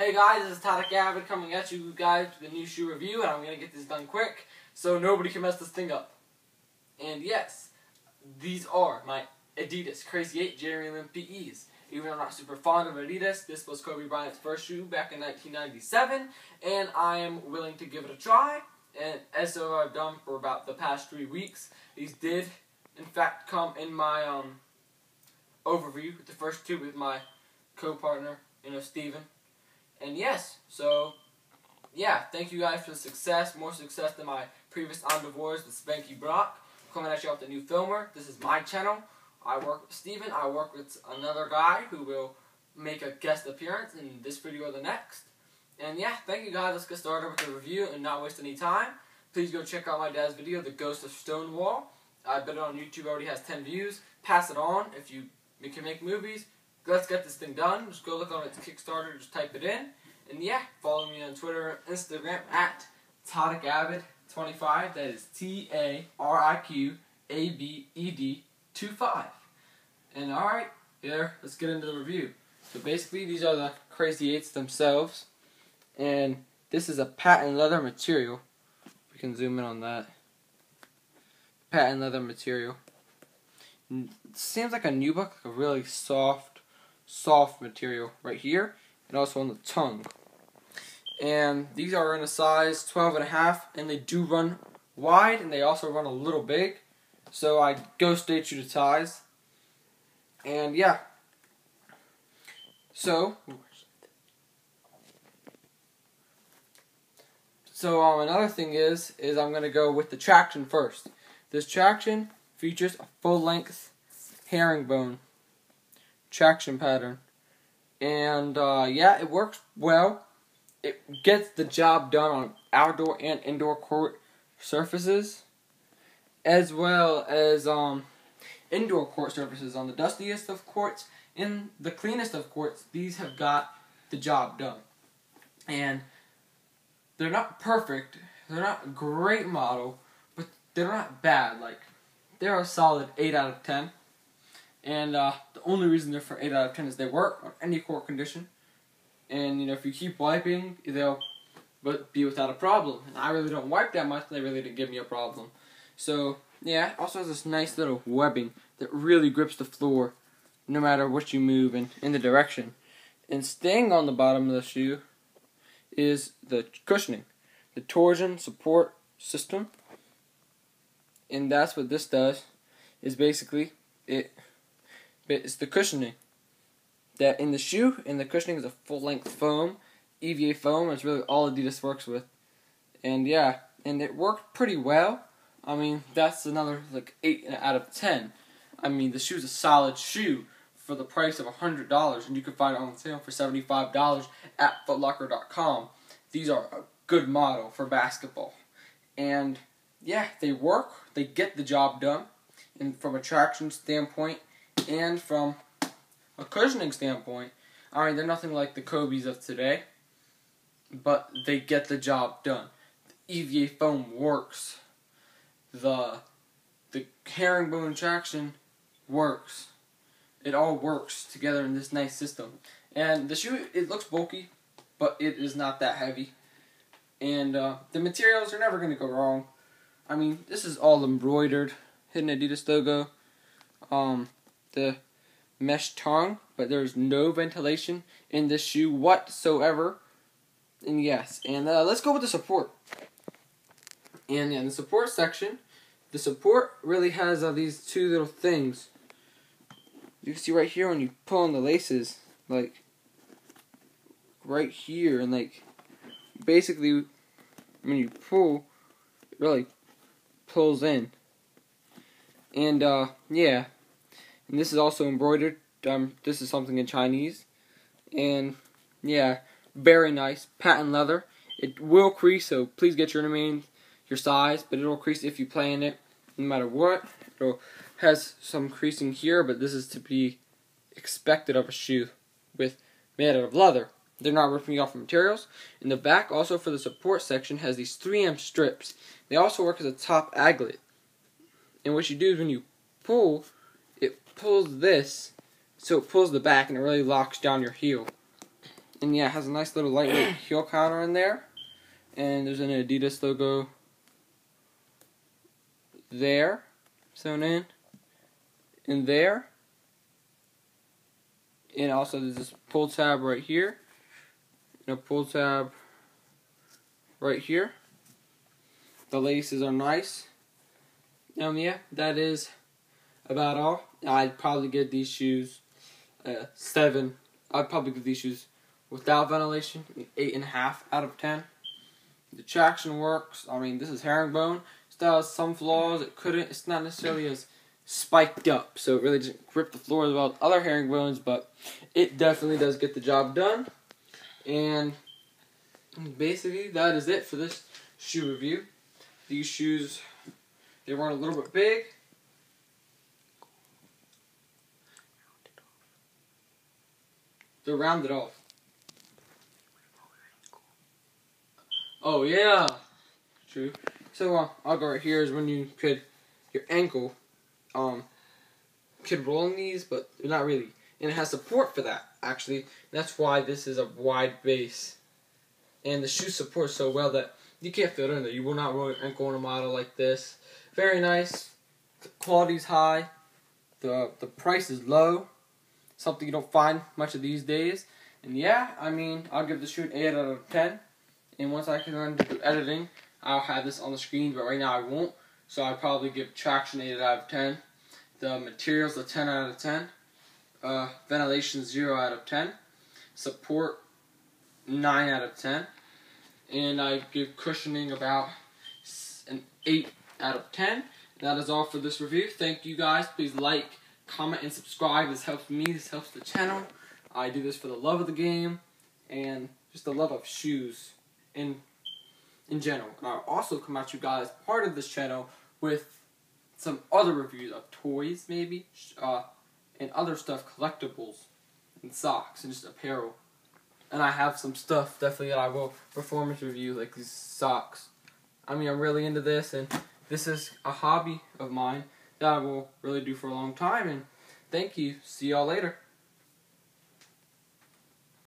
Hey guys, this is Tariq Abed coming at you guys with a new shoe review, and I'm going to get this done quick so nobody can mess this thing up. And yes, these are my Adidas Crazy 8 Jerry Lin PEs. Even though I'm not super fond of Adidas, this was Kobe Bryant's first shoe back in 1997, and I am willing to give it a try. And as so I've done for about the past three weeks, these did in fact come in my um, overview, with the first two with my co-partner, you know, Steven. And yes, so yeah, thank you guys for the success, more success than my previous On Divorce with Spanky Brock. Coming at you off the new filmer. This is my channel. I work with Steven. I work with another guy who will make a guest appearance in this video or the next. And yeah, thank you guys. Let's get started with the review and not waste any time. Please go check out my dad's video, The Ghost of Stonewall. I bet it on YouTube already has 10 views. Pass it on if you can make movies let's get this thing done. Just go look on its Kickstarter, just type it in. And yeah, follow me on Twitter, Instagram at TariqAbed25. That is T A R I Q A B E D 25. And alright, here, let's get into the review. So basically, these are the Crazy 8s themselves. And this is a patent leather material. We can zoom in on that. Patent leather material. Seems like a nubuck, like a really soft soft material right here and also on the tongue. And these are in a size 12 and a half and they do run wide and they also run a little big. So I go stay true to size. And yeah. So So um, another thing is is I'm gonna go with the traction first. This traction features a full length herringbone traction pattern. And uh, yeah, it works well. It gets the job done on outdoor and indoor court surfaces, as well as um, indoor court surfaces on the dustiest of courts. In the cleanest of courts, these have got the job done. And they're not perfect, they're not a great model, but they're not bad. Like, they're a solid 8 out of 10. And uh, the only reason they're for 8 out of 10 is they work on any court condition. And, you know, if you keep wiping, they'll but be without a problem. And I really don't wipe that much, they really didn't give me a problem. So, yeah, also has this nice little webbing that really grips the floor no matter what you move in, in the direction. And staying on the bottom of the shoe is the cushioning, the torsion support system. And that's what this does, is basically it it's the cushioning. That in the shoe, and the cushioning is a full length foam, EVA foam. That's really all Adidas works with. And yeah, and it worked pretty well. I mean, that's another like eight out of ten. I mean, the shoe's a solid shoe for the price of hundred dollars, and you can find it on sale for seventy-five dollars at FootLocker.com. These are a good model for basketball, and yeah, they work. They get the job done, and from a traction standpoint, and from a cushioning standpoint, I mean, they're nothing like the Kobe's of today, but they get the job done. The EVA foam works. The the herringbone traction works. It all works together in this nice system. And the shoe, it looks bulky, but it is not that heavy. And uh, the materials are never going to go wrong. I mean, this is all embroidered, hidden Adidas logo. Um, the mesh tongue, but there's no ventilation in this shoe whatsoever. And yes, and uh, let's go with the support. And in the support section, the support really has uh, these two little things. You can see right here when you pull on the laces, like right here, and like basically when you pull, it really pulls in. And uh, yeah. And this is also embroidered. Um, this is something in Chinese. And yeah, very nice. Patent leather. It will crease, so please get your name, your size, but it'll crease if you play in it, no matter what. It has some creasing here, but this is to be expected of a shoe with made out of leather. They're not ripping off materials. In the back, also for the support section, has these 3M strips. They also work as a top aglet. And what you do is when you pull, pulls this, so it pulls the back and it really locks down your heel. And yeah, it has a nice little lightweight heel counter in there. And there's an Adidas logo there, sewn in, in there. And also there's this pull tab right here. And a pull tab right here. The laces are nice. Um, yeah, that is about all. I'd probably get these shoes uh, seven. I'd probably give these shoes without ventilation eight and a half out of ten. The traction works. I mean, this is herringbone. Still has some flaws. It couldn't. It's not necessarily as spiked up, so it really doesn't grip the floor as well as other herringbones, but it definitely does get the job done. And basically, that is it for this shoe review. These shoes, they weren't a little bit big. They're rounded off. Oh yeah, true. So uh, I'll go right here is when you could your ankle um could roll in these, but not really, and it has support for that actually. That's why this is a wide base, and the shoe supports so well that you can't fit in there. You will not roll your ankle on a model like this. Very nice. The quality's high. The the price is low. Something you don't find much of these days. And yeah, I mean, I'll give the shoe an 8 out of 10. And once I can learn to do editing, I'll have this on the screen, but right now I won't. So I'd probably give traction 8 out of 10. The materials a 10 out of 10. Uh, ventilation 0 out of 10. Support 9 out of 10. And I give cushioning about an 8 out of 10. That is all for this review. Thank you guys. Please like, comment, and subscribe. This helps me. This helps the channel. I do this for the love of the game and just the love of shoes in in general. And I'll also come at you guys part of this channel with some other reviews of toys, maybe, uh, and other stuff, collectibles, and socks, and just apparel. And I have some stuff definitely that I will performance review, like these socks. I mean, I'm really into this, and this is a hobby of mine that I will really do for a long time. And thank you. See y'all later.